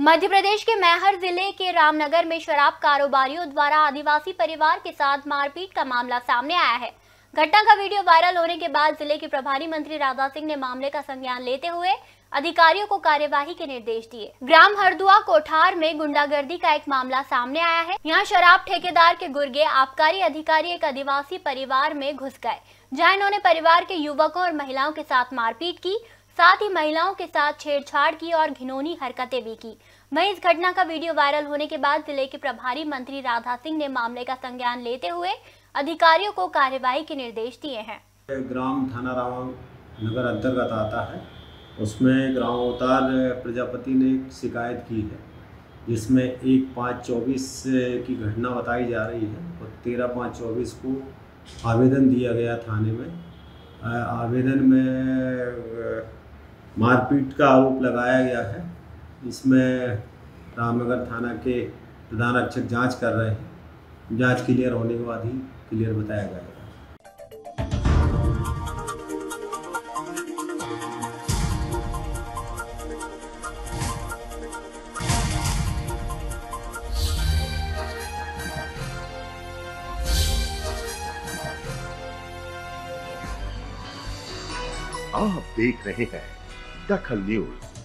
मध्य प्रदेश के मैहर ज़िले के रामनगर में शराब कारोबारियों द्वारा आदिवासी परिवार के साथ मारपीट का मामला सामने आया है। घटना का वीडियो वायरल होने के बाद ज़िले के प्रभारी मंत्री राधा सिंह ने मामले का संज्ञान लेते हुए अधिकारियों को कार्यवाही के निर्देश दिए। ग्राम हरदुआ कोठार में गुंडागर्दी का एक मामला सामने आया है। यहाँ शराब ठेकेदार के गुर्गे आबकारी अधिकारी एक आदिवासी परिवार में घुस गए, जहाँ इन्होंने परिवार के युवकों और महिलाओं के साथ मारपीट की साथ ही महिलाओं के साथ छेड़छाड़ की और घिनौनी हरकतें भी की। वहीं इस घटना का वीडियो वायरल होने के बाद ज़िले के प्रभारी मंत्री राधा सिंह ने मामले का संज्ञान लेते हुए अधिकारियों को कार्यवाही के निर्देश दिए हैं। ग्राम थाना राम नगर अंतर्गत आता है। उसमें ग्राम अवतार प्रजापति ने शिकायत की है, जिसमें एक पाँच चौबीस की घटना बताई जा रही है और तेरह पाँच चौबीस को आवेदन दिया गया थाने में। आवेदन में मारपीट का आरोप लगाया गया है। इसमें रामनगर थाना के प्रधान रक्षक जाँच कर रहे हैं। जाँच क्लियर होने के बाद ही क्लियर बताया जाएगा। आप देख रहे हैं दखल न्यूज़